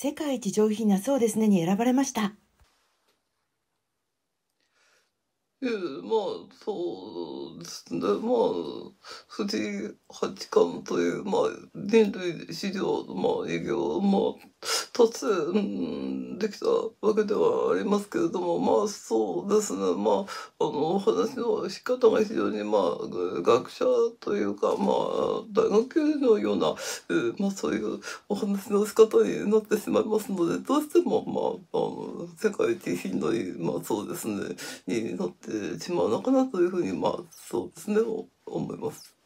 世界一上品なそうですねに選ばれました。ええ、まあ、そうですね。まあ、藤井八冠という、まあ、人類史上の、まあ、偉業、まあ、達成、できたわけではありますけれども、まあ、そうですね。まあ、あの、お話の仕方が非常に、まあ、学者というか、まあ、大学教授のような、えー、まあ、そういうお話の仕方になってしまいますので、どうしても、まあ、あの、世界一品のいい、まあ、そうですね、になってしまうのかなというふうにまあそうですね思います。